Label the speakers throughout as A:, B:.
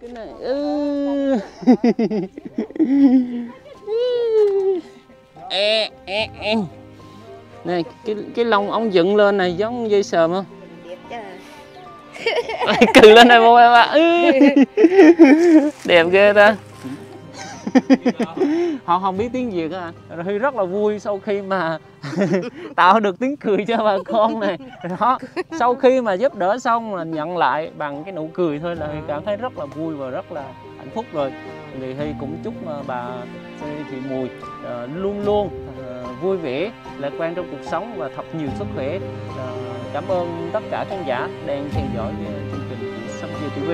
A: cái này ừ. e, e, e. này cái cái lông ông dựng lên này giống dây sờm không cừ lên này một em ạ ừ. đẹp ghê ta họ không biết tiếng việt á rồi Huy rất là vui sau khi mà tạo được tiếng cười cho bà con này. Đó, sau khi mà giúp đỡ xong là nhận lại bằng cái nụ cười thôi là Huy cảm thấy rất là vui và rất là hạnh phúc rồi. Thì Huy cũng chúc ờ, bà Thị Mùi ờ, luôn luôn ờ, vui vẻ, lạc quan trong cuộc sống và thật nhiều sức khỏe. Cảm ơn tất cả khán giả đang theo dõi chương trình Sâm Dừa TV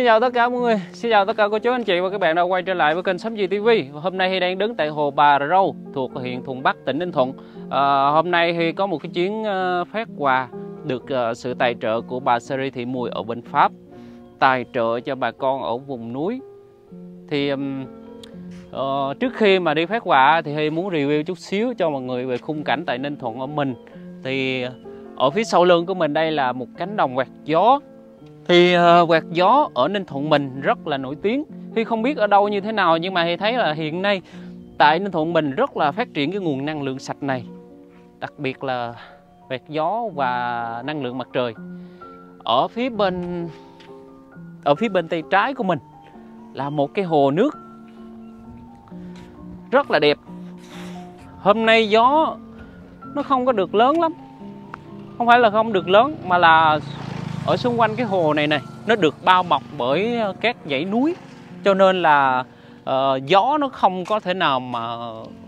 A: Xin chào tất cả mọi người, xin chào tất cả cô chú anh chị và các bạn đã quay trở lại với kênh Sấm Di TV. Và Hôm nay thì đang đứng tại hồ Bà Râu thuộc huyện Thuận Bắc, tỉnh Ninh Thuận. À, hôm nay thì có một cái chuyến à, phát quà được à, sự tài trợ của bà Seri Thị Mùi ở bên Pháp tài trợ cho bà con ở vùng núi. Thì ừm, ờ, trước khi mà đi phát quà thì Hi muốn review chút xíu cho mọi người về khung cảnh tại Ninh Thuận ở mình. Thì ờ, ở phía sau lưng của mình đây là một cánh đồng quạt gió thì ờ, quạt gió ở Ninh Thuận mình rất là nổi tiếng. Thì không biết ở đâu như thế nào, nhưng mà thì thấy là hiện nay tại Ninh Thuận mình rất là phát triển cái nguồn năng lượng sạch này. Đặc biệt là quạt gió và năng lượng mặt trời ở phía bên, ở phía bên tay trái của mình là một cái hồ nước rất là đẹp. Hôm nay gió nó không có được lớn lắm. Không phải là không được lớn, mà là ở xung quanh cái hồ này này nó được bao bọc bởi ờ, các dãy núi. Cho nên là uh, gió nó không có thể nào mà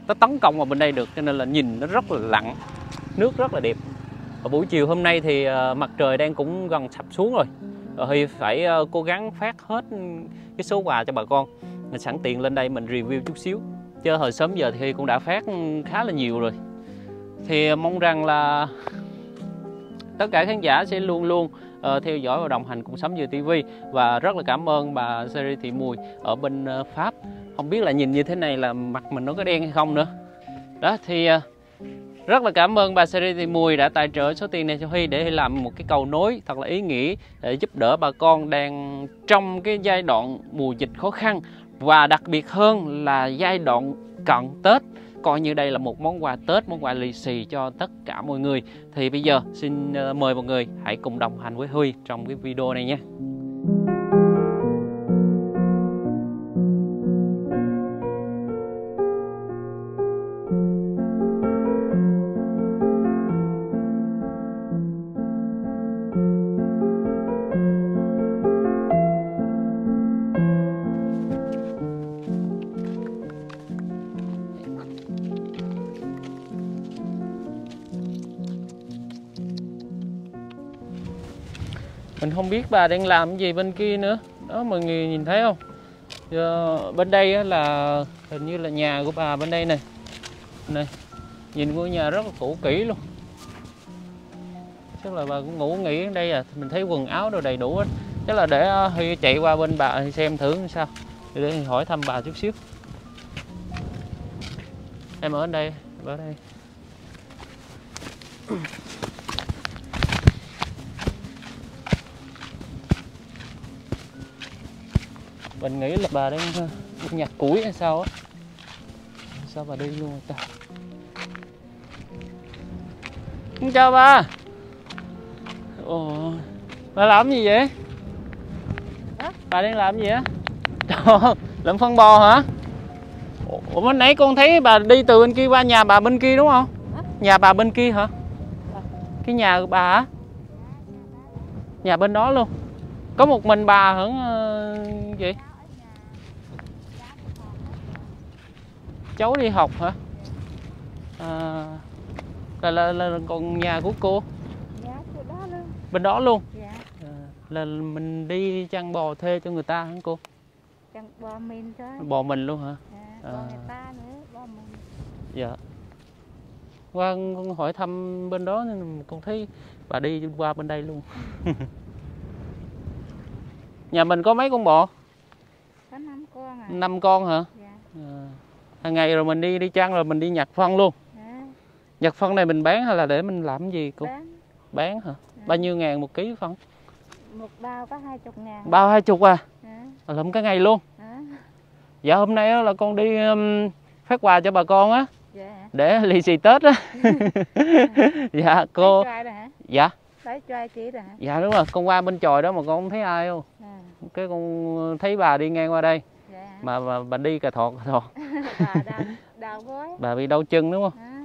A: nó tấn công vào bên đây được cho nên là nhìn nó rất là lặng nước rất là đẹp. Và buổi chiều hôm nay thì uh, mặt trời đang cũng gần sập xuống rồi. Thì phải uh, cố gắng phát hết cái số quà cho bà con. Mình sẵn tiện lên đây mình review chút xíu. Chứ hồi sớm giờ thì cũng đã phát khá là nhiều rồi. Thì mong rằng là tất cả khán giả sẽ luôn luôn uh, theo dõi và đồng hành cùng sấm Dừa TV và rất là cảm ơn bà Seri Thị Mùi ở bên uh, Pháp. Không biết là nhìn như thế này là mặt mình nó có đen hay không nữa. Đó thì uh, rất là cảm ơn bà Seri Thị Mùi đã tài trợ số tiền này cho Huy để làm một cái cầu nối thật là ý nghĩa để giúp đỡ bà con đang trong cái giai đoạn mùa dịch khó khăn. Và đặc biệt hơn là giai đoạn cận Tết coi như đây là một món quà Tết, món quà lì xì cho tất cả mọi người. Thì bây giờ xin ờ, mời mọi người hãy cùng đồng hành với Huy trong cái video này nhé. Mình không biết bà đang làm cái gì bên kia nữa. Đó mọi người nhìn thấy không? Giờ, bên đây là hình như là nhà của bà bên đây này. Này, nhìn ngôi nhà rất là cũ kỹ luôn. Chắc là bà cũng ngủ nghỉ ở đây à. Mình thấy quần áo đồ đầy đủ hết. Chắc là để ờ, Huy chạy qua bên bà thì xem thử sao. Để hỏi thăm bà chút xíu. Em ở đây, ở đây. Mình nghĩ là bà đang nhặt củi hay sao á Sao bà đi luôn rồi ta Xin chào bà Ồ, bà làm gì vậy?
B: Hả?
A: Bà đang làm gì á? Làm phân bò hả? Ủa bên nãy con thấy bà đi từ bên kia qua nhà bà bên kia đúng không?
B: Hả?
A: Nhà bà bên kia hả?
B: Dạ.
A: cái nhà của bà á nhà bên đó luôn có một mình bà hưởng uh, gì cháu đi học hả? À, là, là, là còn nhà của cô?
C: Dạ đó luôn.
A: Bên đó luôn?
C: Dạ.
A: À, là mình đi chăn bò thuê cho người ta hả cô?
C: Chẳng bò mình thôi.
A: Bò mình luôn hả?
C: Dạ, bò
A: À.
C: người ta nữa bò mình.
A: Dạ. Qua con hỏi thăm bên đó nên con thấy bà đi qua bên đây luôn. Nhà mình có mấy con bò?
C: Có năm con à.
A: Năm con hả?
C: Dạ.
A: à, hàng ngày rồi mình đi đi chăn rồi mình đi nhặt phân luôn.
C: Dạ
A: nhặt phân này mình bán hay là để mình làm gì cô?
C: Bán.
A: Bán hả?
C: Dạ.
A: bao nhiêu ngàn một ký phân
C: một bao có hai chục ngàn.
A: Bao hai chục à? À, lụm cái ngày luôn.
C: Dạ
A: dạ hôm nay là con đi um, phát quà cho bà con á.
C: Dạ.
A: Để lì xì tết á. Dạ cô. dạ.
C: Lấy choai chị rồi hả?
A: Dạ đúng rồi. Con qua bên chòi đó mà con không thấy ai không
C: à,
A: cái con thấy bà đi ngang qua đây
C: dạ
A: mà bà, bà đi cà thọt cà thọt
C: bà đào đào gói
A: bà bị đau chân đúng không?
C: À,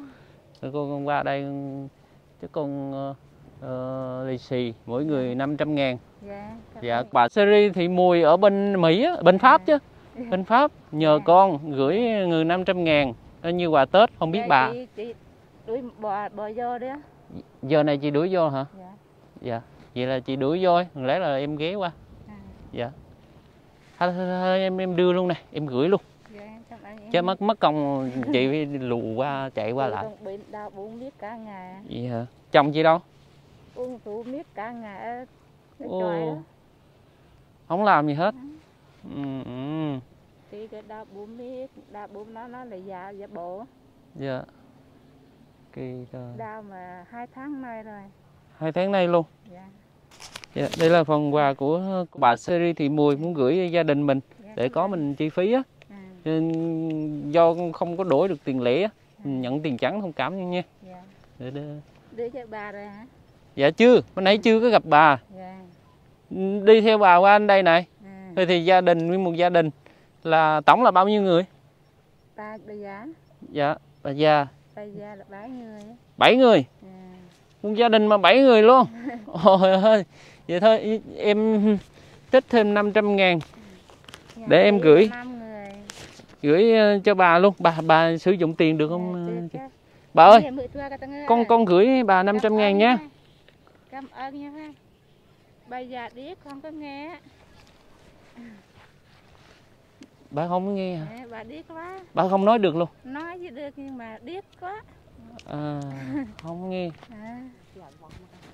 A: Rồi con, qua đây chứ con ờ, ờ, lì xì mỗi người 500 ngàn.
C: Dạ cảm
A: dạ
C: ơn.
A: bà Seri thị mùi ở bên Mỹ á, bên Pháp chứ. Bên Pháp nhờ
C: Dạ.
A: con gửi người 500 ngàn coi như quà Tết không biết
C: Dạ,
A: bà.
C: chị, chị đuổi bò bò vô đi á.
A: Giờ này chị đuổi vô hả?
C: Dạ.
A: Dạ vậy là chị đuổi vô lẽ là em ghé qua.
C: À,
A: dạ thôi, thôi, thôi, em em đưa luôn nè em gửi luôn.
C: Dạ
A: chứ mất mất công chị lù qua chạy qua lại.
C: bị đau bụng biết cả ngày.
A: Vậy hả? Chồng chị đâu?
C: Uống rượu biết cả ngày.
A: Ồ. không làm gì hết. Ừ, ừ.
C: chị cái đau bụng biết đau bụng nó nó là dạ dạ bộ
A: dạ. Kỳ trời.
C: Đau mà hai tháng nay rồi.
A: Hai tháng nay luôn.
C: Dạ
A: dạ, đây là phần quà của bà Seri Thị Mùi muốn gửi gia đình mình
C: dạ,
A: để có mình chi phí á.
C: À,
A: Nên do không có đổi được tiền lẻ mình nhận tiền trắng thông cảm nha
C: dạ.
A: Để, để...
C: cho bà rồi hả?
A: Dạ chưa. Bữa nãy chưa có gặp bà.
C: Dạ.
A: Đi theo bà qua anh đây này.
C: À,
A: Thôi thì gia đình nguyên một gia đình là tổng là bao nhiêu người?
C: Ba bây giờ
A: dạ bà già.
C: Bây giờ là bảy người á.
A: bảy người?
C: À,
A: một gia đình mà bảy người luôn. Ôi ơi vậy thôi em tích thêm 500 ngàn
C: nhà
A: Để em gửi. gửi ờ, cho bà luôn bà bà sử dụng tiền được
C: Dạ,
A: không
C: được
A: ờ, bà ơi con con gửi bà 500
C: Cảm
A: ngàn nha
C: Cảm ơn nha ha. Bây giờ điếc không có nghe.
A: bà không nghe hả
C: Nè, Bà điếc quá.
A: bà không nói được luôn
C: Nói gì được nhưng mà điếc quá.
A: À, không nghe
C: À.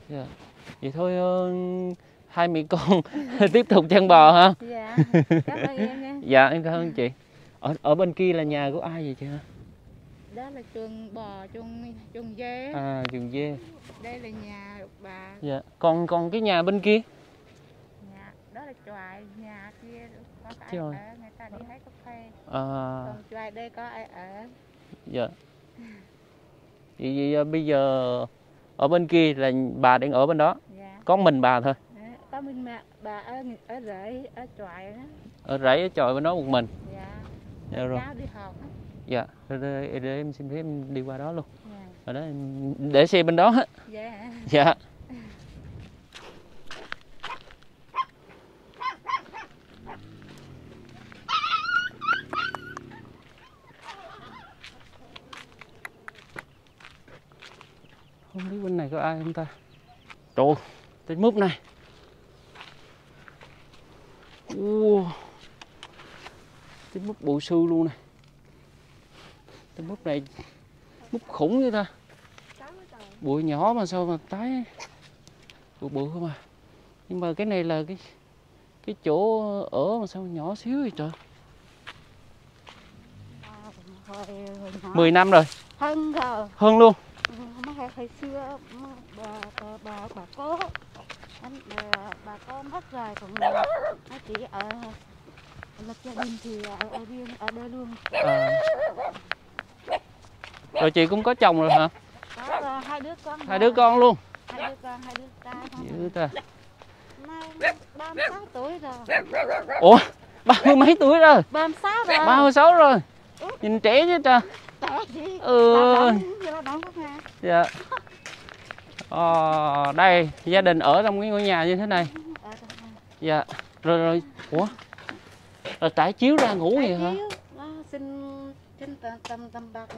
A: dạ. vậy thôi ờ, hai mẹ con tiếp tục chăn bò hả
C: Dạ. Cảm ơn em nha.
A: dạ em cảm ơn chị ở ở bên kia là nhà của ai vậy chị hả
C: Đó là chuồng bò, chuồng chuồng dê.
A: à trường dê
C: Đây là nhà bà.
A: dạ còn còn cái nhà bên kia
C: Nhà đó là choài, nhà kia có ai
A: Trời.
C: ở, người ta đi hái cà phê.
A: à
C: Còn choài đây có ai ở.
A: dạ vậy ờ, bây giờ ở bên kia là bà đang ở bên đó
C: Dạ.
A: có mình bà thôi
C: Đó, Có mình mẹ bà ở ở rễ ở choài đó.
A: ở rẫy ở chòi bên đó một mình
C: Dạ.
A: dạ rồi
C: đi học
A: dạ để, để, để em xin phép em đi qua đó luôn
C: Dạ.
A: ở đó em để xe bên đó.
C: Dạ.
A: dạ không biết bên này có ai không ta? Trời tên múp này. Ua, tên múp bự sư luôn này. Tên múp này múp khủng vậy ta. Bụi nhỏ mà sao mà tái. Bự bự không à nhưng mà cái này là cái cái chỗ ở mà sao nhỏ xíu vậy trời? 10 năm rồi.
C: Hơn rồi.
A: Hơn luôn
C: mà hồi, xưa mà bà bà bà, bà cố. Anh bà, bà có mất rồi còn nó chỉ ở lập gia đình thì ở, ở riêng ở đây luôn.
A: À. rồi chị cũng có chồng rồi hả?
C: Có ờ, hai đứa con
A: hai đứa con luôn.
C: Hai đứa con hai đứa trai
A: dữ ta.
C: Ba mươi sáu tuổi rồi.
A: Ủa ba mươi mấy tuổi rồi?
C: Ba mươi sáu rồi.
A: Ba mươi sáu rồi. Nhìn trẻ chứ trời Ừ. dạ. Ờ, đây gia đình ở trong cái ngôi nhà như thế này.
B: Ở trong này.
A: dạ. Rồi rồi. Ủa? Rồi trải chiếu ra ngủ vậy hả?
B: xin xin tầm tầm bạc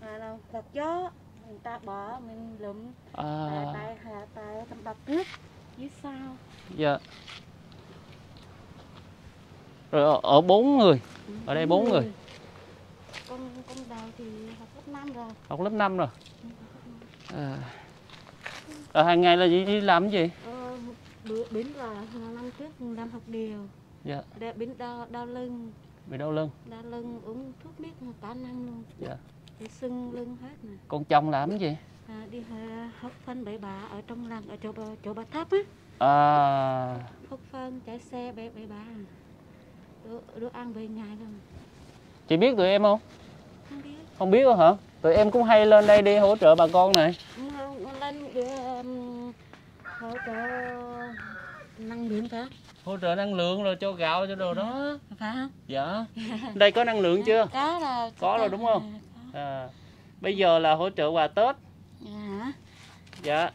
B: à, quạt gió người ta bỏ mình lụm.
A: À,
B: tại tại hạ tại tầm bạc trước dưới sau.
A: Dạ. Rồi ở bốn người. Ở đây bốn người.
B: Con con đầu thì học lớp năm rồi.
A: Học lớp 5 rồi? À. rồi hàng ngày là đi, đi làm cái gì?
B: Ờ, bữa bến là năm trước làm học điều.
A: Dạ.
B: Để bến đau đau lưng.
A: Bị đau lưng.
B: Đau lưng uống thuốc biết cả năm luôn.
A: Dạ.
B: Để sưng lưng hết nè
A: con chồng làm gì?
B: À, đi à, hốc phân bể bả ở trong làng ở chỗ chỗ bà thấp á.
A: À.
B: Hốc phân chạy xe bể bả. Đồ, đồ ăn về nhà rồi
A: chị biết tụi em không?
B: Không biết.
A: Không biết hả? Tụi em cũng hay lên đây đi hỗ trợ bà con này.
B: Mà lên để um, hỗ trợ năng lượng cả
A: hỗ trợ năng lượng rồi cho gạo cho đồ đó.
B: Phải không?
A: Dạ. Đây có năng lượng chưa?
B: Có là
A: Có rồi đúng không? à, bây giờ là hỗ trợ quà tết.
B: Dạ.
A: Dạ.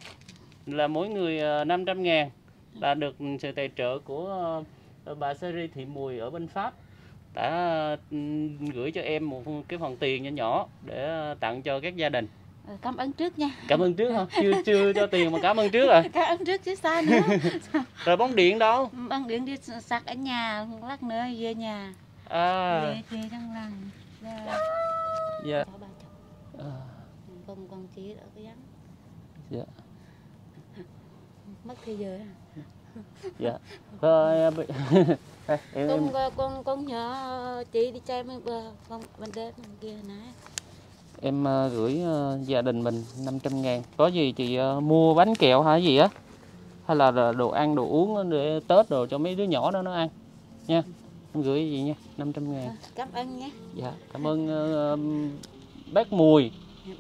A: Là mỗi người ờ, 500 ngàn. Là được sự tài trợ của ờ, bà Seri Thị Mùi ở bên Pháp đã ừ, gửi cho em một cái phần tiền nhỏ nhỏ để ờ, tặng cho các gia đình.
B: Ờ, cảm ơn trước nha.
A: Cảm ơn trước hả? Chưa chưa cho tiền mà cảm ơn trước rồi.
B: Cảm ơn trước chứ sao nữa.
A: Rồi bóng điện đâu?
B: Bằng điện đi sạc ở nhà lát nữa về nhà.
A: À.
B: Về về trong làng. Dạ. Cháu ba cháu
A: à,
B: con con chỉ ở cái vắng
A: dạ.
B: Mất thì giờ
A: dạ. Rồi bị- Đây, em, em
B: con con con nhỏ chị đi chơi bên con bên đây bên kia nãy
A: em ờ, gửi ờ, gia đình mình 500 ngàn. Có gì chị ờ, mua bánh kẹo hay gì á? Hay là đồ ăn đồ uống để Tết rồi cho mấy đứa nhỏ đó nó ăn nha. Em gửi gì nha 500 ngàn.
B: Cảm ơn nhé.
A: Dạ cảm ơn ờ, bác Mùi.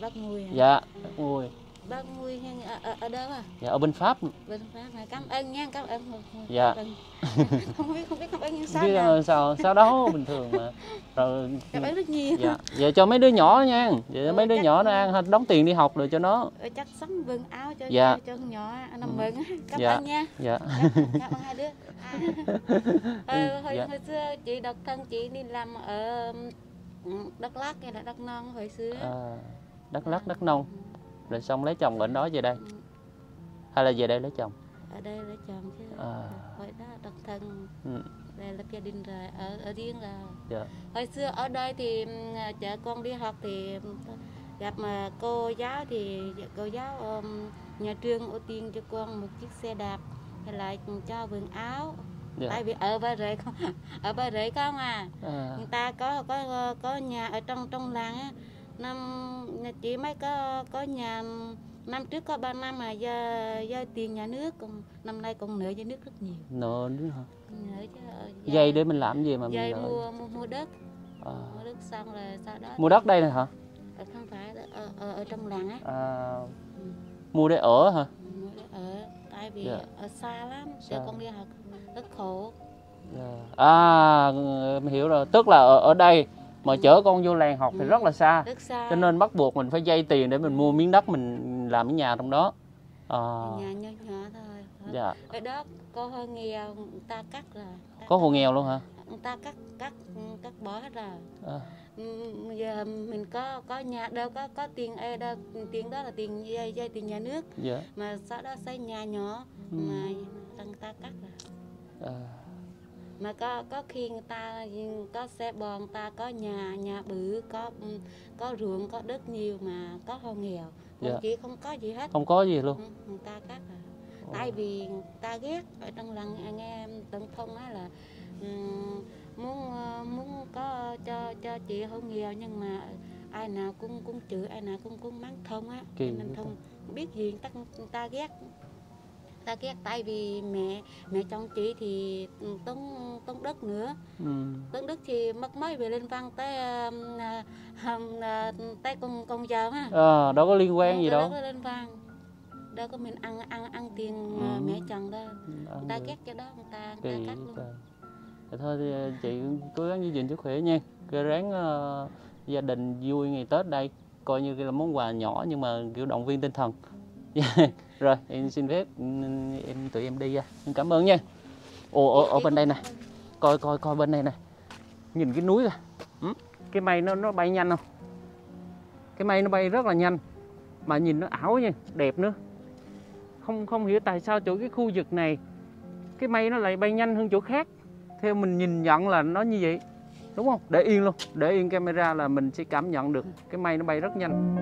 B: Bác Mùi à?
A: dạ bác Mùi
B: bác hay ở, ở, ở đâu à?
A: Dạ ở bên Pháp.
B: Bên Pháp này cảm ơn nha cảm ơn.
A: Dạ.
B: không biết không biết cảm ơn như sao nào
A: ờ, sao sao đó bình thường mà. Rồi
B: cảm ơn rất nhiều.
A: dạ. Vậy cho mấy đứa nhỏ nha. Vậy cho
B: Ừ,
A: mấy đứa nhỏ nó ăn đóng tiền đi học rồi cho nó.
B: Ờ, chắc sắm quần áo cho
A: Dạ.
B: cho, cho con nhỏ nó
A: Ừ.
B: mừng á. cảm
A: Dạ.
B: ơn nha.
A: Dạ.
B: Cảm ơn hai đứa. À, hồi, hồi,
A: dạ.
B: hồi xưa chị độc thân chị đi làm ở ừ, Đắk Lắk hay là Đắk Nông hồi xưa
A: à, Đắk Lắk Đắk Nông rồi xong lấy chồng ở đó về đây? Hay là về đây lấy chồng?
B: Ở đây lấy chồng chứ.
A: À.
B: hồi đó độc thân.
A: Ừ.
B: đây lập gia đình rồi ở ở riêng là
A: dạ.
B: Hồi xưa ở đây thì ừm, chợ con đi học thì gặp mà cô giáo thì cô giáo nhà trường ưu tiên cho con một chiếc xe đạp hay là cho quần áo.
A: Dạ.
B: Tại vì ở ba rễ không ở ba rễ không à
A: à,
B: người ta có có có nhà ở trong trong làng á năm nhà chị mới có có nhà năm trước có ba năm mà do do tiền nhà nước còn năm nay còn nợ cho nước rất nhiều.
A: Nợ nữa hả?
B: Nợ chứ
A: dây để mình làm gì mà mình
B: dây mua mua mua đất.
A: À.
B: mua đất xong rồi sau đó
A: mua đất đây này hả?
B: Ờ, không phải ở, ở, ở trong làng á.
A: À,
B: Ừ,
A: mua để ở hả?
B: Mua đất ở. Tại vì
A: Dạ.
B: ở xa lắm
A: Xa.
B: cho con đi học rất khổ.
A: Dạ. à em hiểu rồi. Tức là ở, ở đây mà chở con vô làng học thì
B: Ừ.
A: rất là xa.
B: Rất xa.
A: Cho nên bắt buộc mình phải dây tiền để mình mua miếng đất mình làm cái nhà trong đó. À,
B: nhà nhỏ nhỏ thôi.
A: Dạ.
B: Ở đó có hơi nghèo người ta cắt rồi Ta
A: có hộ nghèo luôn hả?
B: Người ta cắt cắt cắt bỏ hết rồi.
A: À,
B: giờ mình có có nhà đâu có có tiền ở đâu tiền đó là tiền dây dây tiền nhà nước.
A: Dạ.
B: Mà sau đó xây nhà nhỏ
A: Ừ.
B: mà người ta cắt rồi.
A: À,
B: mà có có khi người ta có xe bò người ta có nhà nhà bự có có ruộng có đất nhiều mà có hộ nghèo.
A: Dạ.
B: chị không có gì hết.
A: Không có gì luôn.
B: Ừ, người ta cắt rồi tại vì người ta ghét. Ở trong làng nghe em tận thông á là ừm, muốn muốn có cho cho chị hộ nghèo nhưng mà ai nào cũng cũng chửi ai nào cũng cũng mắng thông á. Nên thông biết gì người ta, người ta ghét ta ghét tại vì mẹ mẹ chồng chị thì tốn tốn đất nữa.
A: Ừ.
B: tốn đất thì mất mới về lên văn tới à, à, tới con con giàu ha
A: à, đâu có liên quan gì
B: Đâu.
A: đâu
B: lên văn. Đâu có mình ăn ăn ăn tiền
A: Ừ.
B: à, mẹ chồng đâu.
A: Ăn
B: người ta ghét cái đó người ta người ta cắt luôn.
A: Vậy thôi thì ờ, chị cố gắng giữ gìn sức khỏe nha. Cái ráng ờ, gia đình vui ngày tết đây. Coi như là món quà nhỏ nhưng mà kiểu động viên tinh thần rồi em xin phép ừ, em tụi em đi ra. Em cảm ơn nha. Ồ ở, ở bên đây nè. Coi coi coi bên đây nè. Nhìn cái núi kìa. Ừ, cái mây nó nó bay nhanh không? Cái mây nó bay rất là nhanh. Mà nhìn nó ảo nha đẹp nữa. Không không hiểu tại sao chỗ cái khu vực này cái mây nó lại bay nhanh hơn chỗ khác. Theo mình nhìn nhận là nó như vậy. Đúng không? Để yên luôn. Để yên camera là mình sẽ cảm nhận được cái mây nó bay rất nhanh.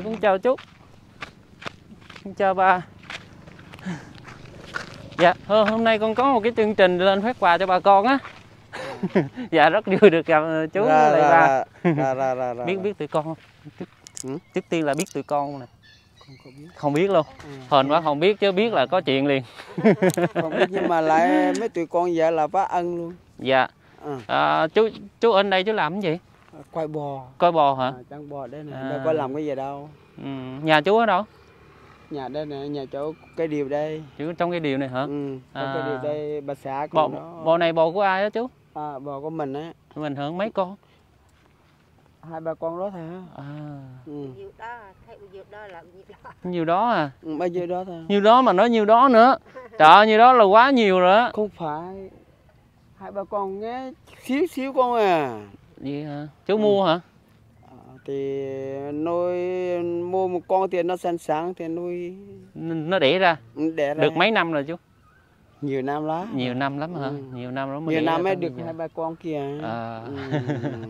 A: Dạ cũng chào chú Con chào bà Dạ hô- hôm nay con có một cái chương trình lên phát quà cho bà con á Dạ rất vui được gặp ờ, chú
D: ra,
A: lại
D: ra,
A: bà
D: ra, ra, ra, ra,
A: Biết biết tụi con không? Trước,
D: Ừ?
A: trước tiên là biết tụi con nè
D: Không có biết.
A: Không biết luôn
D: Ừ.
A: Hên quá không biết chứ biết là có chuyện liền
D: Không biết nhưng mà lại mấy tụi con vậy là phá ân luôn.
A: Dạ
D: À,
A: à, chú chú ở đây chú làm cái gì?
D: Quay bò.
A: Coi bò hả?
D: À, trắng bò đây nè,
A: À.
D: đâu có làm cái gì đâu.
A: Ừ. Nhà chú ở đâu?
D: Nhà đây nè, nhà chỗ cái điều đây.
A: Chú trong cái điều này hả?
D: Ừ,
A: À.
D: cái điều đây bà xã
A: Bò,
D: đó.
A: bò này bò của ai đó chú?
D: À, bò của mình á.
A: Mình hưởng mấy con?
D: Hai ba con đó thôi.
A: À,
D: Ừ.
B: Nhiều đó, thấy nhiều đó là nhiều đó.
A: đó à?
D: ừ, bao nhiêu đó thôi.
A: Nhiêu đó mà nói nhiêu đó nữa Trời ơi, nhiêu đó là quá nhiều rồi á
D: Không phải. Hai ba con nghe xíu xíu con à.
A: Hả? Chú mua hả?
D: À, thì nuôi mua một con thì nó sẵn sàng thì nuôi
A: Nó đẻ ra
D: đẻ ra
A: Được mấy năm rồi chú?
D: nhiều năm lắm
A: Nhiều năm lắm hả?
D: Ừ.
A: Nhiều năm lắm
D: nhiều năm mới được hai ba con kia
A: À.
D: ừ.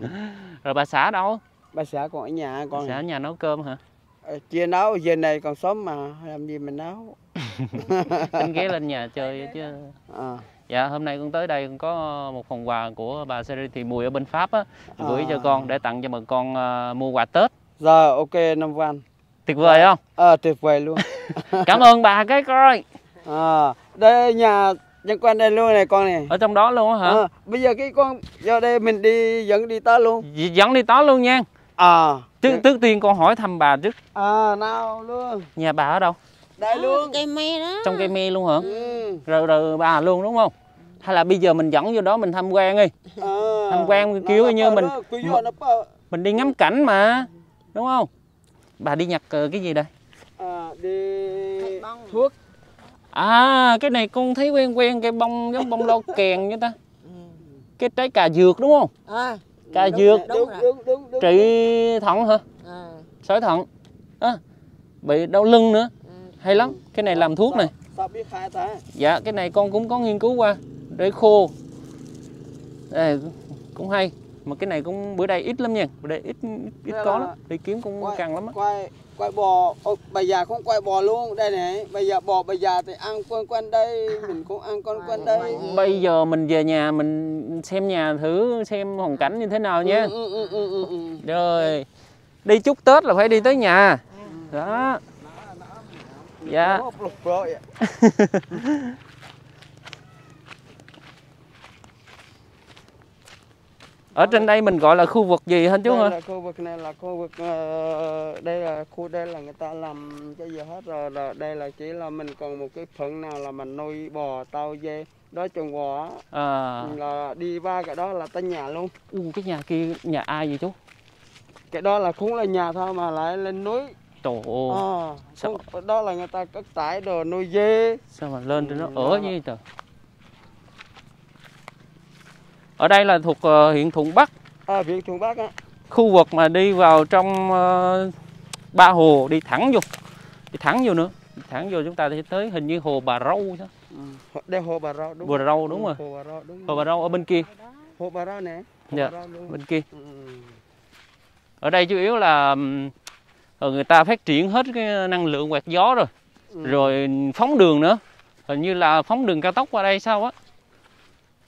A: Rồi bà xã đâu?
D: bà xã còn ở nhà
A: Bà
D: con
A: xã ở nhà nấu cơm hả?
D: Ờ, chia nấu giờ này còn sớm mà làm gì mình nấu
A: Tính ghé lên nhà chơi chứ
D: à.
A: Dạ hôm nay con tới đây con có một phần quà của bà Serenity Mùi ở bên Pháp á Gửi cho
D: À.
A: con để tặng cho bà con à, mua quà Tết
D: rồi ok năm văn
A: Tuyệt vời không?
D: à, tuyệt vời luôn
A: Cảm ơn bà cái coi
D: à, đây nhà nhân quan đây luôn này con này
A: Ở trong đó luôn á hả?
D: à, bây giờ cái con do đây mình đi dẫn đi tới luôn
A: Dẫn đi tó luôn nha
D: à
A: Trước, trước tiên con hỏi thăm bà trước
D: à nào luôn
A: Nhà bà ở đâu?
D: đây luôn
B: Cây me đó.
A: Trong cây me luôn hả?
D: ừ.
A: Rồi, rồi bà luôn đúng không? Hay là bây giờ mình dẫn vô đó mình tham quan đi.
D: À,
A: Tham quan kiểu như mình-. Mình đi ngắm cảnh mà Đúng không? Bà đi nhặt ờ, cái gì đây?
D: à, đi thuốc.
A: À cái này con thấy quen quen cái bông giống bông lau kèn như ta. Cái trái cà dược đúng không?
B: À,
A: Cà
D: Đúng,
A: dược.
D: đúng đúng đúng đúng
A: trị thận hả?
B: à,
A: Sỏi thận. À, Bị đau lưng nữa.
B: Ừ.
A: Hay lắm. Cái này làm thuốc này.
D: sao biết khai ta?
A: Dạ cái này con cũng có nghiên cứu qua Để khô. Đây, Cũng hay. Mà cái này cũng bữa đây ít lắm nha. Bữa đây ít ít,
D: Đây
A: có lắm. Đi kiếm cũng
D: Quay-
A: căng lắm á.
D: quay quay bò. Ô, bây giờ không quay bò luôn. Đây này bây giờ bò bây giờ thì ăn quanh quanh đây. Mình cũng ăn quanh quanh đây.
A: Bây giờ mình về nhà mình xem nhà thử xem hoàn cảnh như thế nào nha.
D: Ừ, ừ, ừ, ừ, ừ.
A: Rồi Đi chúc Tết là phải đi tới nhà. Đó. Dạ Ở trên đây mình gọi là khu vực gì hả chú
D: đây
A: hả?
D: là khu vực này là khu vực ờ, đây là khu đây là người ta làm cái gì hết rồi, rồi đây là chỉ là mình còn một cái phần nào là mình nuôi bò tao dê. Đó trồng bò
A: À,
D: là đi ba cái đó là tới nhà luôn.
A: U, cái nhà kia nhà ai vậy chú?
D: cái đó là cũng là nhà thôi mà lại lên núi.
A: Trời ơi
D: Ờ,
A: Sao-
D: đó là người ta cất tải đồ nuôi dê.
A: Sao mà lên trên nó
D: Ừ,
A: ở
D: đó.
A: như vậy trời Ở đây là thuộc ờ, huyện Thuận Bắc.
D: À, viện thuận bắc á.
A: Khu vực mà đi vào trong ờ, Ba Hồ đi thẳng vô Đi thẳng vô nữa. Đi thẳng vô chúng ta sẽ tới hình như hồ Bà Râu chứ.
D: Ừ. đây hồ bà rau đúng
A: Hồ Bà Râu đúng
D: Ừ,
A: rồi.
D: hồ bà rau đúng
A: Hồ Bà Râu ở bên kia.
D: Hồ bà rau nè hồ
A: Dạ. Bên kia.
D: Ừ.
A: Ở đây chủ yếu là ờ, người ta phát triển hết cái năng lượng quạt gió rồi.
D: Ừ.
A: Rồi phóng đường nữa. Hình như là phóng đường cao tốc qua đây sao á.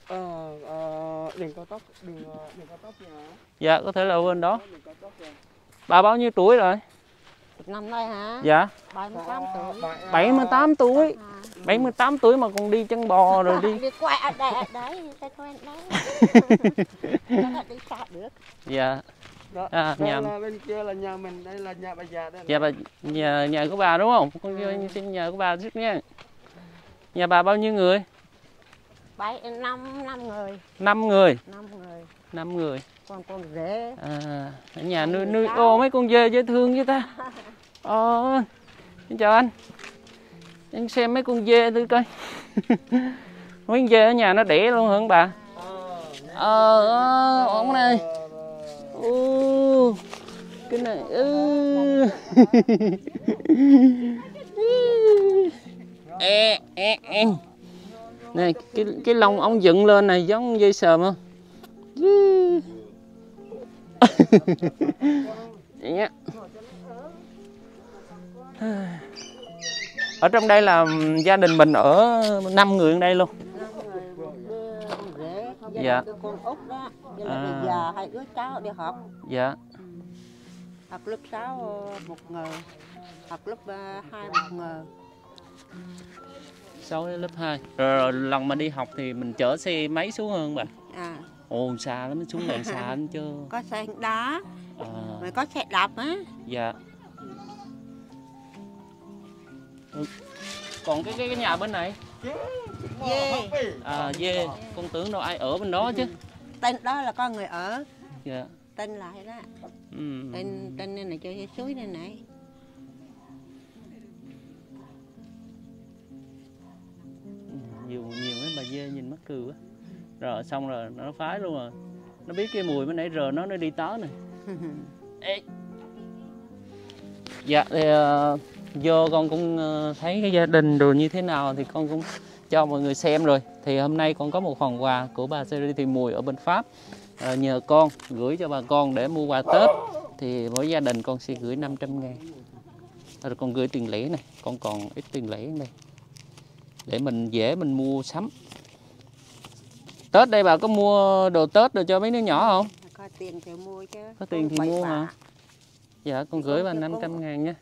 D: Ờ, đường cao tốc đường ờ, đường cao tốc nhà
A: Dạ có thể là bên đó. Bà bao nhiêu tuổi rồi?
B: Năm nay hả?
A: Dạ
B: 78 tuổi.
D: Bạn, ờ,
A: 78 tuổi
B: À.
A: 78 tuổi mà còn đi chân bò rồi đi
B: đi quay ở đây ở đấy quen đấy nó là đi xa được
A: Dạ
D: đó,
A: À,
D: đây
A: nhà-
D: là bên kia là nhà mình đây là nhà bà già đây
A: Dạ bà nhà, nhà của bà đúng không? Con vô xin nhà của bà trước nha Nhà bà bao nhiêu người?
B: Bảy năm năm người.
A: 5 người?
B: Năm người.
A: 5 người.
E: Con con rể.
A: À, ở nhà nuôi nuôi ô mấy con dê dễ thương với ta. Ờ xin chào anh. Anh xem mấy con dê thử coi. Mấy con dê ở nhà nó đẻ luôn hả bà? Ờ ờ ông này. U cái này ừ. e e e này cái cái lông ông dựng lên này giống dây sờm không? Ở trong đây là gia đình mình ở năm người ở đây luôn. Dạ.
E: dạ.
A: À.
E: già hai đứa cháu đi học.
A: Dạ.
E: Học lớp 6 một người, học lớp 2 một người.
A: 6 đến lớp 2 rồi, rồi lần mà đi học thì mình chở xe máy xuống hơn bà
E: à.
A: ồ xa lắm xuống đèn xa lắm chứ.
E: Có xe đá
A: à.
E: rồi có xe đạp á.
A: Dạ. Ừ. Còn cái, cái cái nhà bên này?
E: Dê.
A: À dê. Con tưởng đâu ai ở bên đó chứ.
E: Tên đó là con người ở.
A: Dạ.
E: Tên lại đó.
A: Ừ.
E: tên tên này là chơi suối này này
A: nhiều nhiều mấy bà dê nhìn mắc cười quá. Rồi xong rồi nó phái luôn rồi. Nó biết cái mùi mới nãy giờ nó nó đi tới này Ê. dạ thì ờ, vô con cũng ờ, thấy cái gia đình rồi như thế nào thì con cũng cho mọi người xem rồi. Thì hôm nay con có một phần quà của bà Seri Thị Mùi ở bên Pháp. Ờ, nhờ con gửi cho bà con để mua quà Tết. Thì mỗi gia đình con sẽ gửi 500 ngàn. Rồi con gửi tiền lẻ này con còn ít tiền lẻ ở đây để mình dễ mình mua sắm. Tết đây bà có mua đồ Tết rồi cho mấy đứa nhỏ không?
E: Có tiền thì mua chứ
A: Có tiền thì mua hả? Dạ con gửi bà
E: chưa
A: 500
E: có.
A: ngàn nha.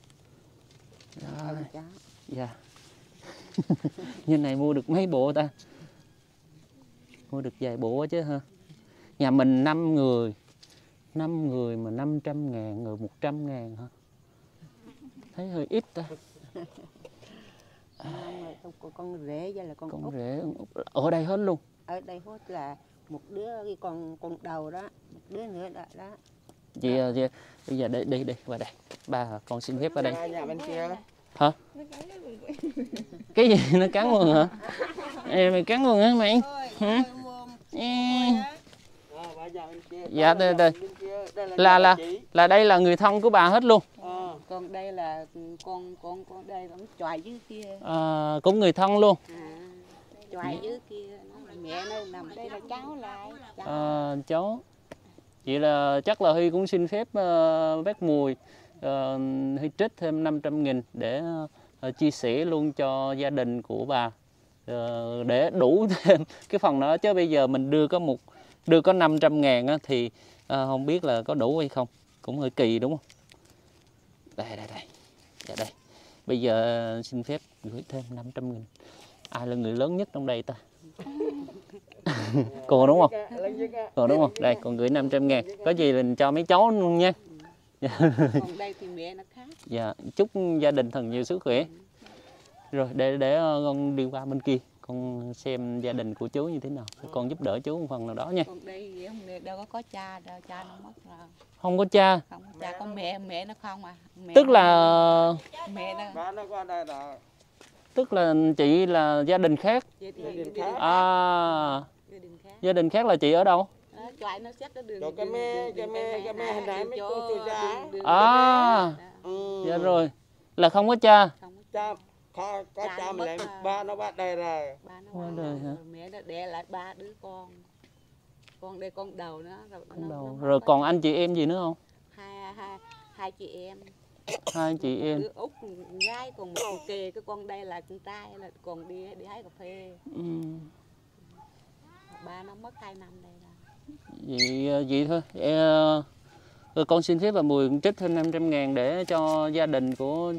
A: Rồi. Dạ. Như này mua được mấy bộ ta? Mua được vài bộ chứ ha Nhà mình 5 người. 5 người mà 500 ngàn người 100 ngàn hả? Thấy hơi ít ta
E: Con- con- con rể với là con,
A: Con
E: út.
A: rể con út ở đây hết luôn?
E: Ở đây hốt là một đứa cái con con đầu đó một đứa nữa đó đó.
A: Chị, ờ, chị bây giờ đây đây đây qua đây. Ba con xin phép ở đây.
D: Nhà bên kia
A: hả? Cái gì? Nó cắn luôn hả? Em mày cắn luôn hả mày? Hả? Ê,
D: bà nhà bên kia.
A: Dạ, đây, đây. Là- là- là đây là người thân của bà hết luôn
E: Con đây là con con con đây cũng choài dưới kia.
A: À, cũng người thân luôn.
E: À dưới kia. Nó mẹ nó nằm đây là cháu lại cháu.
A: À, cháu. Vậy là chắc là Huy cũng xin phép uh, bác Mùi uh, Huy trích thêm 500 nghìn để ờ, chia sẻ luôn cho gia đình của bà. Ờ, để đủ thêm cái phần đó. Chứ bây giờ mình đưa có một đưa có 500 ngàn á, thì ờ, không biết là có đủ hay không. Cũng hơi kỳ đúng không đây đây đây dạ đây bây giờ xin phép gửi thêm 500 nghìn ai là người lớn nhất trong đây ta cô đúng không còn đúng không? Đây, còn gửi 500 ngàn. Có gì mình cho mấy cháu luôn nha.
E: còn đây thì mẹ nó khác
A: Dạ, chúc gia đình thật nhiều sức khỏe. Rồi, để để ờ, con đi qua bên kia. Con xem gia đình của chú như thế nào. Con giúp đỡ chú một phần nào đó nha.
E: còn đây thì không đâu có có cha đâu cha nó mất rồi
A: Không có cha.
E: không có cha có mẹ mẹ nó không à mẹ
A: Tức là
E: mẹ nó
D: Bà nó qua đây rồi
A: tức là chị là gia đình khác.
E: gia đình,
D: khác.
A: À,
E: gia đình khác
A: gia đình khác là chị ở đâu?
E: Đó, choài nó xét ở đường
D: Rồi cái mê- cái mê- cái mê hồi nãy mấy cô chui ra.
A: À,
D: ừ.
A: dạ rồi. Là không có cha.
E: không có
D: cha có, có
E: Cha
D: mình lại
E: à.
D: ba nó bắt đây rồi
E: ba nó
A: Qua
E: qua
A: đời hả?
E: mẹ nó đẻ lại ba đứa con con đây con đầu nó rồi,
A: Con
E: nó-
A: đầu.
E: nó
A: Rồi còn anh chị em gì nữa không?
E: hai hai hai chị em
A: Hai chị em.
E: đứa út gái còn một kề cái con đây là con trai là còn đi đi hái cà phê
A: Ừ.
E: ba nó mất hai năm đây rồi
A: vậy ờ, vậy thôi Ờ, ờ, con xin phép bà Mùi cũng trích thêm 500 ngàn để cho gia đình của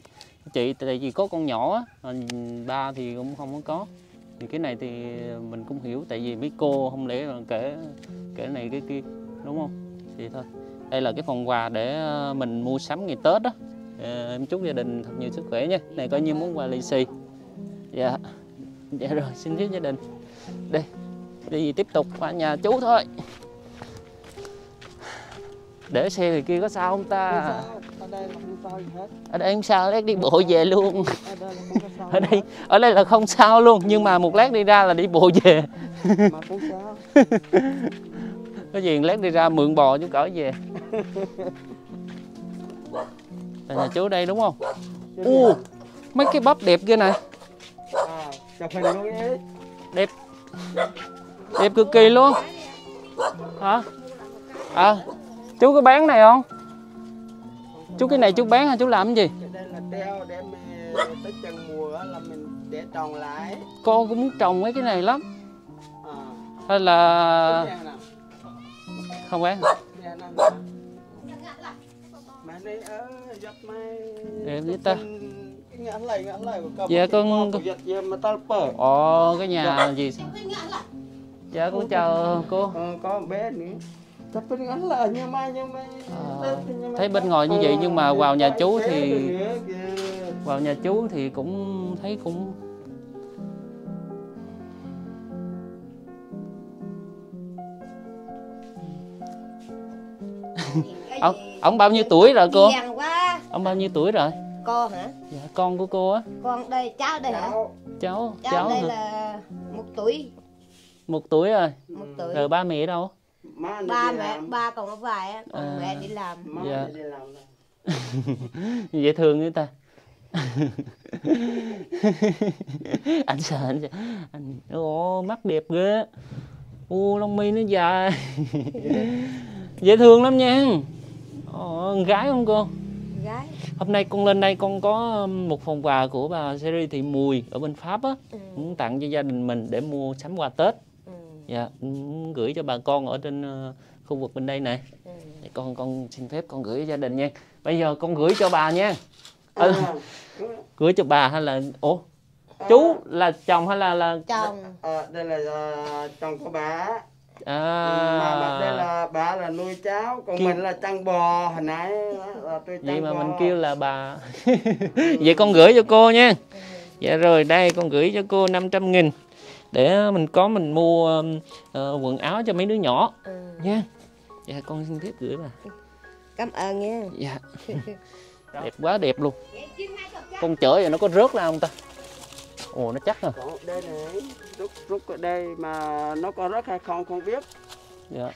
A: chị tại vì có con nhỏ á, ba thì cũng không có có. Thì cái này thì mình cũng hiểu tại vì mấy cô không lẽ là kể kể này cái kia đúng không? Thì thôi đây là cái phần quà để ờ, mình mua sắm ngày Tết đó ờ, em chúc gia đình thật nhiều sức khỏe nha. Này coi như món quà lì xì. Dạ dạ rồi xin phép gia đình. Đây đi tiếp tục qua nhà chú thôi. Để xe thì kia có sao không
D: Không
A: ta
D: sao, đây là không sao gì hết.
A: Ở đây không sao lát đi bộ về luôn.
D: Ở đây là không có sao
A: ở đây ở đây là không sao luôn nhưng mà một lát đi ra là đi bộ về.
D: Mà không sao.
A: Có gì lát đi ra mượn bò chú cỡ về. Là nhà chú đây đúng không? U
D: gì
A: mấy cái bắp đẹp kia
D: hả? à, chụp hình luôn ấy.
A: Đẹp. Đẹp cực kỳ luôn. Hả? À chú có bán này không chú cái này chú bán hay chú làm cái gì?
D: Đây là treo để mình tới chừng mùa á là mình để trồng lại.
A: Con cũng muốn trồng mấy cái này lắm.
D: À,
A: hay là không bán
D: mày.
A: Đẹp với ta. Dạ, con- ồ cái nhà gì? Dạ con chào cô.
D: Ờ, có bé nữa Chắc bên là nhưng mà nhưng mà
A: À, thấy bên ngoài như vậy nhưng mà vào nhà chú thì- vào nhà chú thì cũng thấy cũng ông ông bao nhiêu tuổi rồi cô? Ông bao nhiêu tuổi rồi?
E: Cô hả?
A: dạ con của cô á.
E: Con đây, cháu đây hả?
D: Cháu,
A: cháu
E: Cháu, đây
A: hả?
E: là một tuổi.
A: Một tuổi rồi.
E: Một tuổi.
A: Rồi ba mẹ đâu
E: Ba
D: đi
E: mẹ,
D: làm.
E: ba còn ở vài á Còn
A: À.
E: mẹ đi làm
D: má
A: Dạ.
D: đi làm
A: dễ thương người ta anh sợ anh sợ anh ồ mắt đẹp ghê ô lông mi nó dài dễ thương lắm nha ồ, con gái không cô
E: Gái
A: hôm nay con lên đây con có một phần quà của bà Seri Thị Mùi ở bên Pháp á
E: ừ.
A: muốn tặng cho gia đình mình để mua sắm quà Tết. Dạ gửi cho bà con ở trên ờ, khu vực bên đây này.
E: Ừ.
A: Con con xin phép con gửi cho gia đình nha. Bây giờ con gửi cho bà nha. Ừ.
D: À,
A: gửi cho bà hay là ủa chú là chồng hay là là
E: Chồng.
D: À, đây là à, chồng của bà. Mà, mà đây
A: à
D: là bà là nuôi cháu còn
A: Kêu-
D: mình là chăn bò hồi nãy là tôi chăn
A: vậy mà
D: bò.
A: mình kêu là bà. Vậy con gửi cho cô nha. Dạ rồi đây con gửi cho cô 500 nghìn để mình có mình mua ờ, quần áo cho mấy đứa nhỏ.
E: Ừ.
A: nha. Dạ con xin phép gửi bà.
E: Cảm ơn nha.
A: Dạ. Đẹp quá đẹp luôn. Con chở vậy nó có rớt ra không ta? Ồ nó chắc à
D: Còn đây này. Rút rút ở đây mà nó có rớt hay không không biết.
A: Dạ.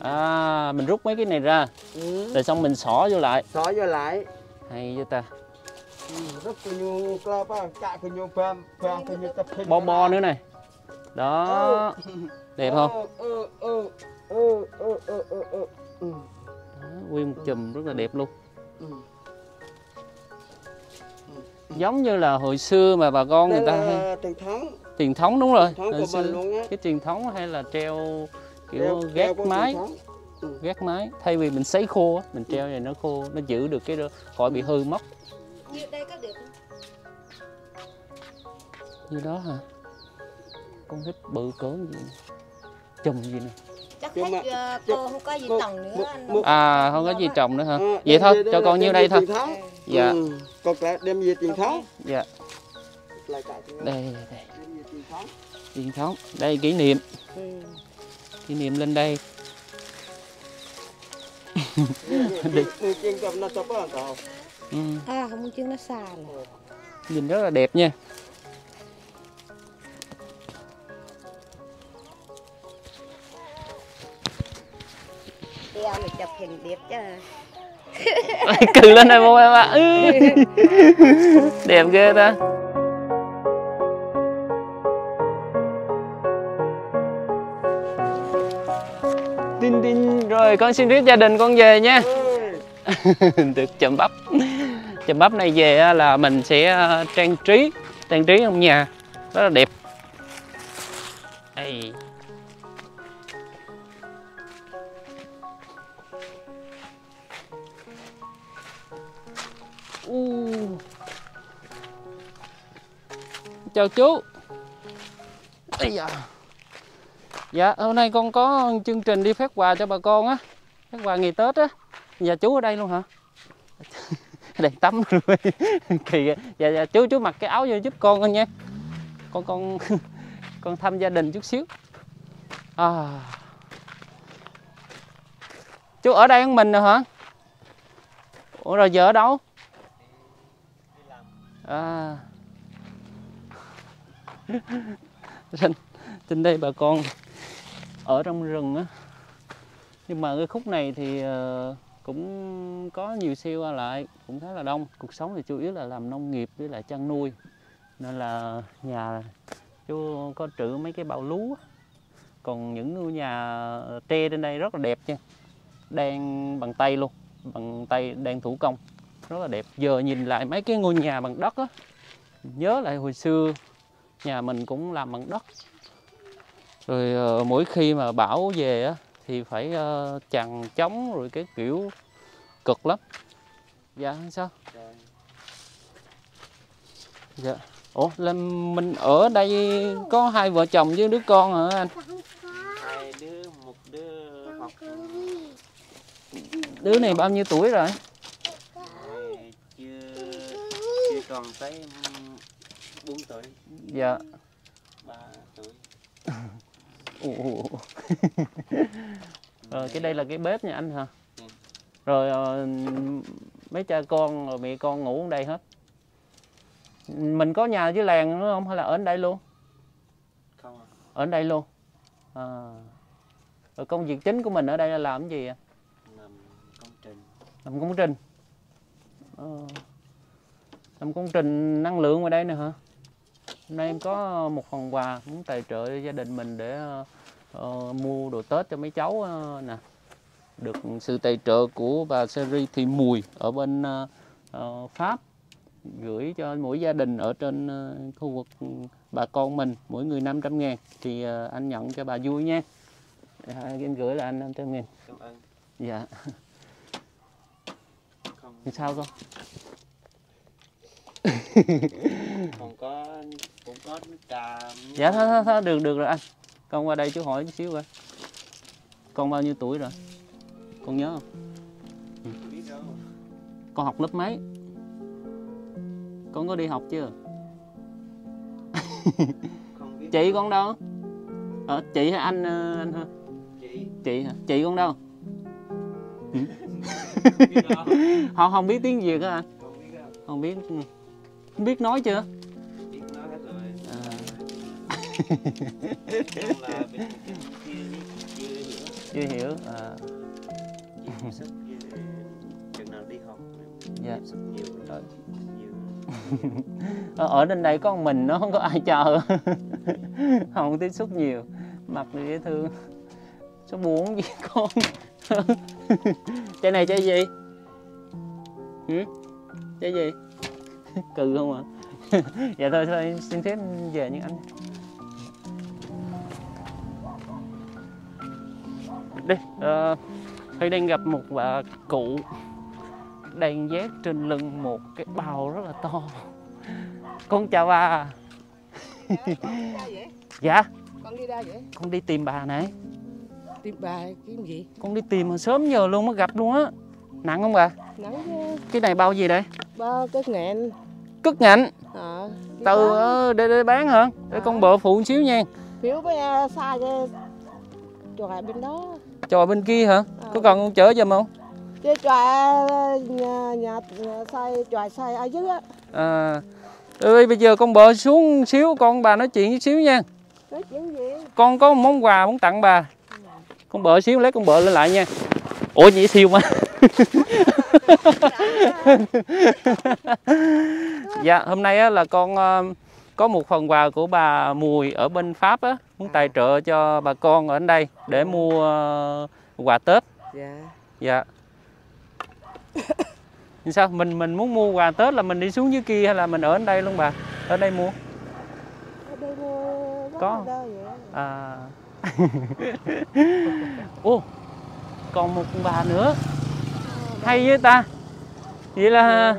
A: À mình rút mấy cái này ra.
D: Ừ.
A: rồi xong mình xỏ vô lại.
D: Xỏ vô lại.
A: Hay với ta.
D: Rất nhiều club á chạy nhiều
A: bo bo nữa này đó.
D: Ừ. Đẹp
A: không? Nguyên một chùm rất là đẹp luôn.
D: Ừ. Ừ.
A: Giống như là hồi xưa mà bà con người ta hay
D: truyền thống.
A: Truyền thống đúng rồi.
D: Truyền thống
A: hồi xưa cái truyền thống hay là treo kiểu
D: treo,
A: gác
D: treo
A: mái.
D: ừ.
A: gác mái. Thay vì mình sấy khô mình treo này nó khô nó giữ được cái khỏi bị hư mất.
E: như
A: đó hả? Con thích bự cỡ gì chùm gì nè
E: Chắc hết
D: mà-
E: ờ, cô không có gì trồng nữa anh
D: một-
A: à không có gì trồng nữa hả?
D: Ờ,
A: vậy thôi cho con nhiêu đây thôi.
D: Truyền thống.
A: dạ.
D: Ừ. còn lại đem về truyền thống
A: dạ. Đây đây đây.
D: truyền thống
A: đây kỷ niệm.
E: Ừ.
A: kỷ niệm lên đây. Ừ.
E: À không muốn chứ nó xa rồi
A: nhìn rất là đẹp nha
E: Đeo mà chụp hình đẹp chứ.
A: Cừ lên đây vô em ạ. Ừ. đẹp ghê ta. Tin tin rồi con xin phép gia đình con về nha. Được chậm bắp. Chậm bắp này về là mình sẽ ờ, trang trí trang trí trong nhà. Rất là đẹp. Đây chào chú. Ây dạ. dạ hôm nay con có chương trình đi phát quà cho bà con á. Phát quà ngày tết á. Dạ chú ở đây luôn hả? Đang tắm rồi kỳ dạ dạ chú chú mặc cái áo vô giúp con con nha. Con con con thăm gia đình chút xíu. À. Chú ở đây một mình rồi hả? Ủa, rồi giờ ở đâu? À. trên, trên đây bà con ở trong rừng á. Nhưng mà cái khúc này thì ờ, cũng có nhiều xe qua lại cũng khá là đông. Cuộc sống thì chủ yếu là làm nông nghiệp với lại chăn nuôi. Nên là nhà chú có trữ mấy cái bao lúa. Còn những ngôi nhà tre trên đây rất là đẹp nha. Đang bằng tay luôn bằng tay đang thủ công. Rất là đẹp. Giờ nhìn lại mấy cái ngôi nhà bằng đất á. Nhớ lại hồi xưa nhà mình cũng làm bằng đất. Rồi ờ, mỗi khi mà bão về á thì phải ờ, chằng chống rồi cái kiểu cực lắm. Dạ sao? Dạ. Ủa là mình ở đây có hai vợ chồng với đứa con hả anh?
D: Hai đứa một đứa học.
A: Đứa này bao nhiêu tuổi rồi?
D: Chưa chưa còn tới bốn tuổi
A: dạ.
D: Ba tuổi
A: Ủa. rồi cái đây là cái bếp nha anh hả?
D: Ừ.
A: rồi ờ, mấy cha con rồi mẹ con ngủ ở đây hết? Mình có nhà dưới làng nữa không hay là ở đây luôn?
D: Không à,
A: ở đây luôn. À. rồi công việc chính của mình ở đây là làm cái gì ạ?
D: Làm công trình.
A: Làm công trình. Ờ. làm công trình năng lượng ngoài đây nè hả hôm nay em có một phần quà muốn tài trợ cho gia đình mình để ờ, mua đồ tết cho mấy cháu ờ, nè. Được sự tài trợ của bà Seri Thị Mùi ở bên ờ, Pháp gửi cho mỗi gia đình ở trên ờ, khu vực ừ, bà con mình mỗi người 500 ngàn. Thì ờ, anh nhận cho bà vui nha. À, em gửi là anh 500 ngàn.
D: Cảm ơn.
A: Dạ.
D: Không.
A: Thì sao con
D: còn có cũng có nước trà
A: dạ thôi, thôi, thôi được được rồi anh. Con qua đây chú hỏi chút xíu coi. Con bao nhiêu tuổi rồi? Con nhớ không?
D: Không đâu
A: con học lớp mấy? Con có đi học chưa?
D: Không
A: chị con đâu? Ờ, chị hay anh ờ, anh hả?
D: Chị.
A: Chị hả? Chị con đâu?
D: Đâu.
A: Họ không biết tiếng việt hả anh?
D: Không biết
A: không biết ừ. không biết nói chưa?
D: Biết nói hết rồi
A: à,
D: chưa hiểu.
A: Chưa hiểu à,
D: Tiếp sức với chừng nào đi học
A: Dạ.
D: nhiều
A: Rồi. ở trên đây có một mình nó không có ai chờ không tiếp xúc nhiều. Mặt thì dễ thương. Số buồn gì con? Trái này trái gì? Hử? Trái gì cừ không à dạ thôi thôi xin phép về những anh. Đi ờ, Huy đang gặp một bà cụ đang vác trên lưng một cái bao rất là to. Con chào bà. Dạ.
F: Con đi đâu vậy?
A: Con đi tìm bà này.
F: Tìm bà kiếm gì?
A: Con đi tìm hồi sớm giờ luôn mới gặp luôn á. Nặng không bà?
F: Nắng chứ.
A: Cái này bao gì đây?
F: Ba cái nghẹn
A: cất ngạnh
F: à, đi
A: từ ờ, để, để bán hả? Để con bợ phụ một xíu nha.
F: Phiếu với xa cho tròi bên đó.
A: Chòi bên kia hả?
F: Ờ.
A: có cần con chở giùm không?
F: Chứ uh, nhà, nhà, nhà xây tròi xây ở dưới á.
A: À. Ừ, bây giờ con bợ xuống xíu con bà nói chuyện chút xíu nha.
F: Nói chuyện gì?
A: Con có một món quà muốn tặng bà. Con bợ xíu lấy con bợ lên lại nha. Ủa vậy siêu mà dạ hôm nay á, là con ờ, có một phần quà của bà Mùi ở bên Pháp á muốn tài trợ cho bà con ở đây để mua ờ, quà Tết.
F: Dạ.
A: Dạ. Thì sao? Mình mình muốn mua quà Tết là mình đi xuống dưới kia hay là mình ở đây luôn bà? Ở đây mua.
F: Ở đây mua
A: Có. à. Ô còn một bà nữa hay với ta. Vậy là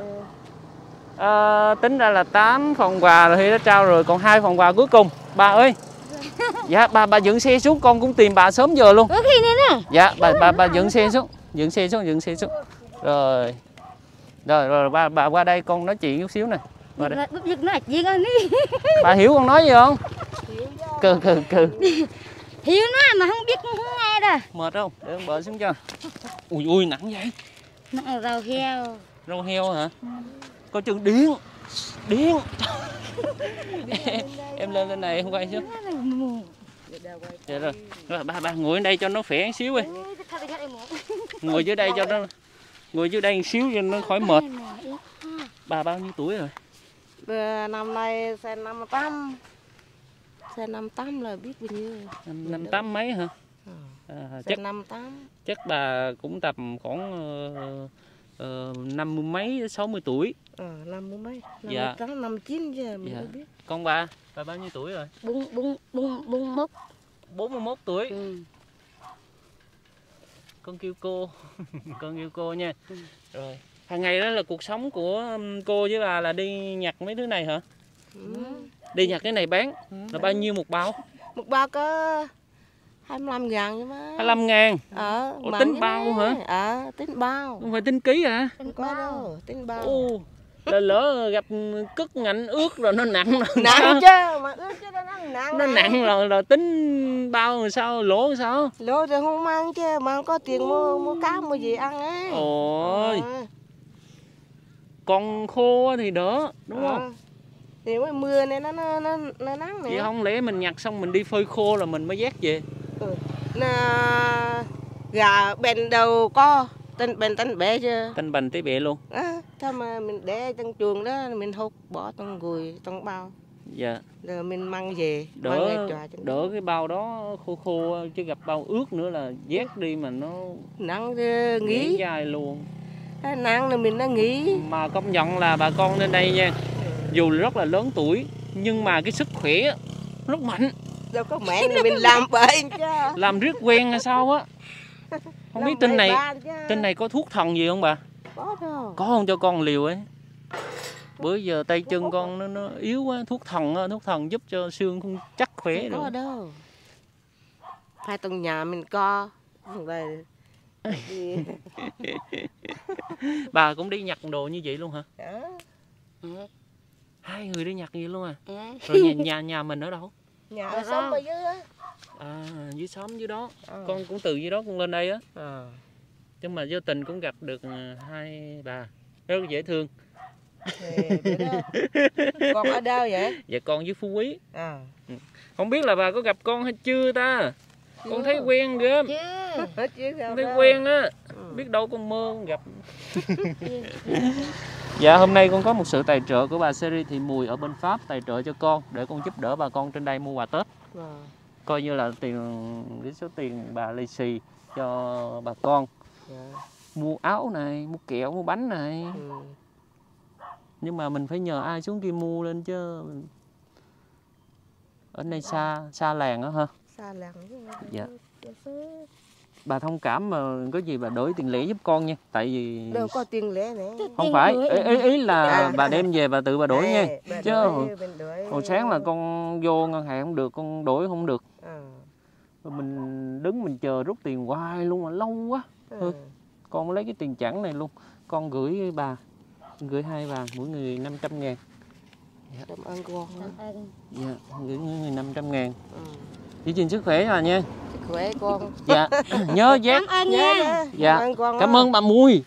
A: à, tính ra là 8 phần quà rồi thì đã trao rồi còn hai phần quà cuối cùng. Bà ơi. Dạ bà bà dựng xe xuống con cũng tìm bà sớm giờ luôn. Dạ bà bà bà dựng xe xuống dựng xe xuống dựng xe xuống. Rồi. Rồi rồi bà bà qua đây con nói chuyện chút xíu nè. Qua đây. Bà hiểu con nói gì không? Cừ cừ cừ.
B: Hiểu nó mà không biết không nghe đâu.
A: mệt không? Để con bợ xuống cho. Ui ui nặng vậy
B: nó rau heo.
A: Rau heo hả? Có chừng điên điên em, em lên lên này em quay chứ dạ rồi. Rồi ba ba ngồi ở đây cho nó khỏe xíu đi ngồi dưới đây cho nó ngồi dưới đây một xíu cho nó khỏi mệt. Bà bao nhiêu tuổi rồi?
F: Năm nay xe năm tám. Xe năm tám là biết bao nhiêu
A: năm, năm tám mấy hả?
F: Ờ.
A: à, chắc
F: năm tám
A: chắc bà cũng tầm khoảng ờ, ờ, năm mươi mấy sáu mươi tuổi
F: ờ năm mươi mấy năm
A: Dạ.
F: mươi tám năm chín chứ mình
A: Dạ.
F: biết
A: con bà bà bao nhiêu tuổi rồi
B: bún bún bún bún mốc
A: 41 tuổi
B: ừ.
A: con kêu cô con kêu cô nha rồi hàng ngày đó là cuộc sống của cô với bà là đi nhặt mấy thứ này hả
F: ừ.
A: đi nhặt cái này bán
F: Ừ.
A: là bao nhiêu một bao
F: một bao có 25 ngàn nhưng mà
A: 25 ngàn?
F: Ờ
A: Ủa, tính bao hả?
F: ờ tính bao.
A: Không phải tính ký hả?
F: Không có đâu tính bao.
A: Ô là lỡ gặp cất ngạnh ướt rồi nó nặng rồi.
F: Nặng chứ mà ướt chứ nó nặng
A: nó
F: à.
A: nặng rồi rồi tính bao làm sao lỗ sao?
F: Lỗ thì không mang chứ mà không có tiền mua mua cá mua gì ăn ấy.
A: Ôi.
F: Ờ,
A: còn khô thì đỡ đúng
F: ờ.
A: không?
F: Thì mới mưa này nó nó nó, nó nắng này
A: vậy không lẽ mình nhặt xong mình đi phơi khô là mình mới vét về
F: nó gà bèn đầu co tên bèn tên bé chưa
A: tanh bành tới bẹ luôn.
F: À, thế mà mình để trong chuồng đó mình hút bỏ trong gùi trong bao.
A: Dạ.
F: Rồi mình mang về
A: đỡ đỡ cái bao đó khô khô chứ gặp bao ướt nữa là vét đi mà nó
F: nắng
A: nghỉ. dài luôn.
F: Nắng rồi mình nó nghỉ.
A: Mà công nhận là bà con lên đây nha dù rất là lớn tuổi nhưng mà cái sức khỏe rất mạnh
F: đâu có mẹ thì mình làm bệnh chứ.
A: Làm riết quen hay sao á? Không biết tin này tin này có thuốc thần gì không bà?
F: Có đâu.
A: Có không cho con liều ấy. Bữa giờ tay chân con nó, nó yếu quá thuốc thần á thuốc thần giúp cho xương không chắc khỏe
F: không
A: được.
F: có đâu. Phải trong nhà mình co. Đi
A: bà cũng đi nhặt đồ như vậy luôn hả?
F: Đó.
A: hai người đi nhặt gì luôn à?
B: Ừ.
A: rồi nhà nhà, nhà mình ở đâu
F: nhà
B: Ở
F: ở sống
B: đâu?
F: ở dưới á.
A: À dưới xóm dưới đó.
F: Ờ.
A: con cũng từ dưới đó con lên đây á.
F: Ờ.
A: nhưng mà vô tình cũng gặp được ờ, hai bà. Rất dễ thương.
F: Thì con ở đâu vậy?
A: Và con với phú quý.
F: À
A: không biết là bà có gặp con hay chưa ta? Con thấy quen ghê. Con thấy quen á.
F: Ừ.
A: biết đâu con mơ con gặp dạ hôm nay con có một sự tài trợ của bà Seri Thị Mùi ở bên Pháp tài trợ cho con để con giúp đỡ bà con trên đây mua quà Tết
F: Ờ.
A: coi như là tiền cái số tiền bà lì xì cho bà con
F: Dạ.
A: mua áo này mua kẹo mua bánh này
F: Ừ.
A: nhưng mà mình phải nhờ ai xuống kia mua lên chứ ở đây xa xa làng á ha
F: xa làng chứ
A: Dạ.
F: Dạ,
A: bà thông cảm mà có gì bà đổi tiền lẻ giúp con nha tại vì
F: đâu có tiền lẻ nữa
A: không phải ý, ý, ý là
F: À.
A: bà đem về bà tự bà đổi nha chứ
F: đổi, đổi.
A: hồi sáng là con vô ngân hàng không được con đổi không được
F: Ờ.
A: rồi mình đứng mình chờ rút tiền hoài luôn mà lâu quá
F: Ờ.
A: Ừ. con lấy cái tiền chẵn này luôn con gửi bà gửi hai bà mỗi người 500 ngàn
F: cảm ơn con
B: Cảm ơn.
A: dạ gửi mỗi người 500 ngàn
F: ừ.
A: giữ gìn sức khỏe bà nha
F: khỏe con.
A: Dạ nhớ dép
B: Cảm ơn
F: nhớ
B: nha.
A: Dạ.
F: cảm ơn con
A: cảm
F: á.
A: ơn bà mùi.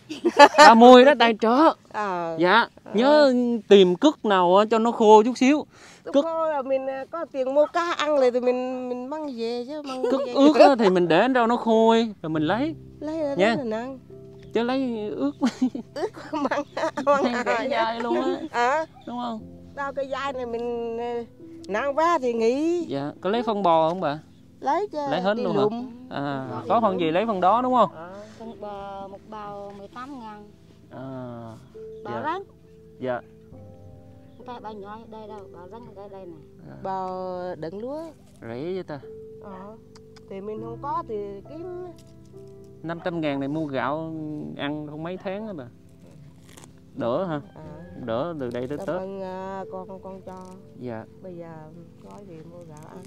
A: Bà mùi đó tài trợ.
F: Ờ.
A: dạ nhớ tìm cất nào á cho nó khô chút xíu.
F: Đó là mình à, có tiền mua cá ăn rồi thì mình mình mang về chứ mang
A: cất
F: về.
A: ướt thì mình để đâu nó khô rồi mình lấy.
F: Lấy ra
A: Nha.
F: ăn
A: chứ lấy ướt
F: mang mang
A: cái dai luôn á.
F: À
A: đúng không?
F: Đâu cái dai này mình à, nặng quá thì nghỉ.
A: Dạ có lấy phân bò không bà
F: lấy cho
A: Lấy hết luôn hả?
F: lụm.
A: à có phần gì lấy phần đó đúng không?
F: Ờ.
B: con bò một bào 18 ngàn.
A: À
B: bò
A: Dạ.
B: rắn.
A: Dạ.
B: Không phải bào nhỏ đây đâu bào rắn ở đây này
F: bào đựng lúa.
A: Rẻ với ta.
F: Ờ. thì mình không có thì kiếm
A: 500 ngàn này mua gạo ăn không mấy tháng á bà. Đỡ ha
F: à.
A: đỡ từ đây tới tết.
F: à, con con cho.
A: Dạ.
F: Bây giờ có gì mua gạo ăn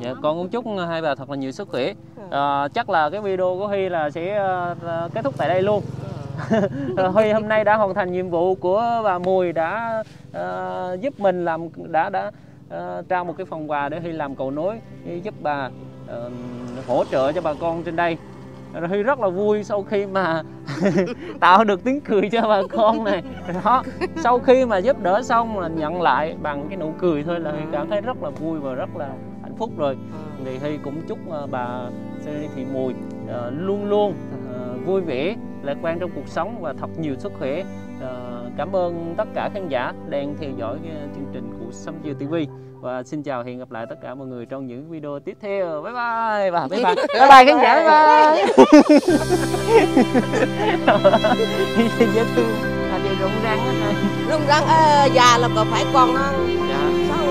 A: dạ con cũng chúc hai bà thật là nhiều sức khỏe. À, chắc là cái video của Huy là sẽ ờ, kết thúc tại đây luôn. Ờ, Huy hôm nay đã hoàn thành nhiệm vụ của bà Mùi đã ờ, giúp mình làm đã đã ờ, trao một cái phần quà để Huy làm cầu nối giúp bà ờ, hỗ trợ cho bà con trên đây rồi Huy rất là vui sau khi mà tạo được tiếng cười cho bà con này. Đó sau khi mà giúp đỡ xong là nhận lại bằng cái nụ cười thôi là Huy cảm thấy rất là vui và rất là hạnh phúc rồi. Thì Huy cũng chúc ờ, bà Thị Mùi ờ, luôn luôn ờ, vui vẻ lạc quan trong cuộc sống và thật nhiều sức khỏe. Cảm ơn tất cả khán giả đang theo dõi chương trình của Sâm Chiều TV và xin chào hẹn gặp lại tất cả mọi người trong những video tiếp theo. Bye bye và bye bye. Bye bye khán giả bye bye. Dễ thương à chị rụng răng hết rồi
F: rung răng à, già là có phải còn à,
A: dạ.
F: Sao?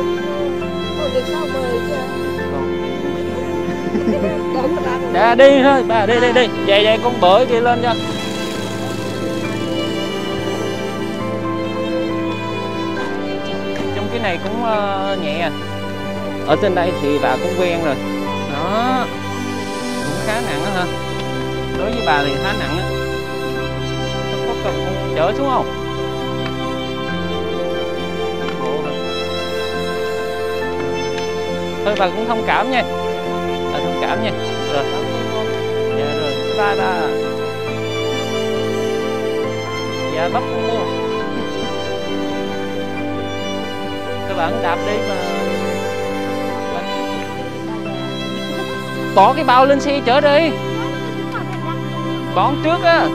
F: Ôi được sao mời chứ? Đúng rồi.
A: Dạ đi thôi, bà đi đi đi. Vậy vậy con bữa kia lên cho. Này cũng uh, nhẹ à. Ở trên đây thì bà cũng quen rồi. Đó. Cũng khá nặng đó ha. Đối với bà thì khá nặng á. Có cần chở xuống không? Thôi bà cũng thông cảm nha. Bà thông cảm nha. Rồi. Dạ rồi, bye bye ba. Dạ bắp cũng mua. Bạn đạp đi mà. Bỏ cái bao lên xe chở đi. Con trước á.